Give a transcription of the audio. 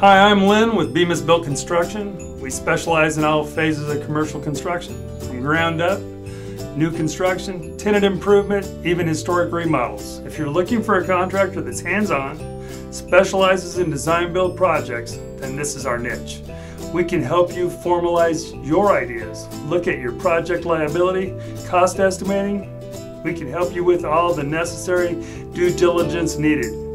Hi, I'm Lynn with Bemis Built Construction. We specialize in all phases of commercial construction, from ground up, new construction, tenant improvement, even historic remodels. If you're looking for a contractor that's hands-on, specializes in design build projects, then this is our niche. We can help you formalize your ideas, look at your project liability, cost estimating. We can help you with all the necessary due diligence needed